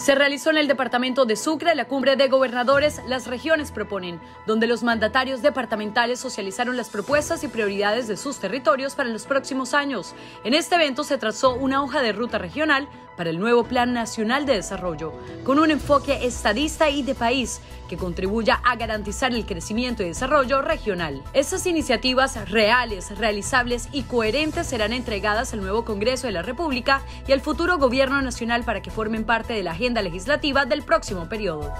Se realizó en el departamento de Sucre la cumbre de gobernadores Las Regiones Proponen, donde los mandatarios departamentales socializaron las propuestas y prioridades de sus territorios para los próximos años. En este evento se trazó una hoja de ruta regional para el nuevo Plan Nacional de Desarrollo, con un enfoque estadista y de país que contribuya a garantizar el crecimiento y desarrollo regional. Estas iniciativas reales, realizables y coherentes serán entregadas al nuevo Congreso de la República y al futuro Gobierno Nacional para que formen parte de la agenda legislativa del próximo periodo.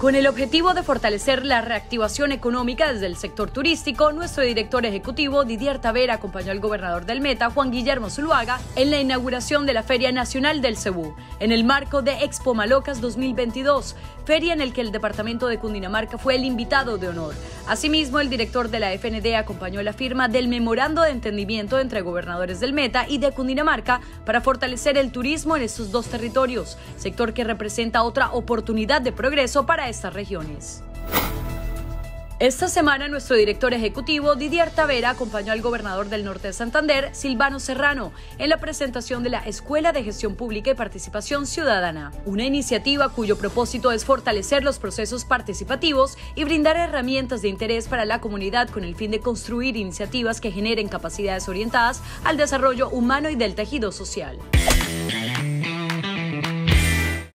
Con el objetivo de fortalecer la reactivación económica desde el sector turístico, nuestro director ejecutivo Didier Tavera acompañó al gobernador del Meta, Juan Guillermo Zuluaga, en la inauguración de la Feria Nacional del Cebú, en el marco de Expo Malocas 2022, feria en el que el departamento de Cundinamarca fue el invitado de honor. Asimismo, el director de la FND acompañó la firma del memorando de entendimiento entre gobernadores del Meta y de Cundinamarca para fortalecer el turismo en estos dos territorios, sector que representa otra oportunidad de progreso para estas regiones. Esta semana nuestro director ejecutivo Didier Tavera acompañó al gobernador del norte de Santander, Silvano Serrano, en la presentación de la Escuela de Gestión Pública y Participación Ciudadana, una iniciativa cuyo propósito es fortalecer los procesos participativos y brindar herramientas de interés para la comunidad con el fin de construir iniciativas que generen capacidades orientadas al desarrollo humano y del tejido social.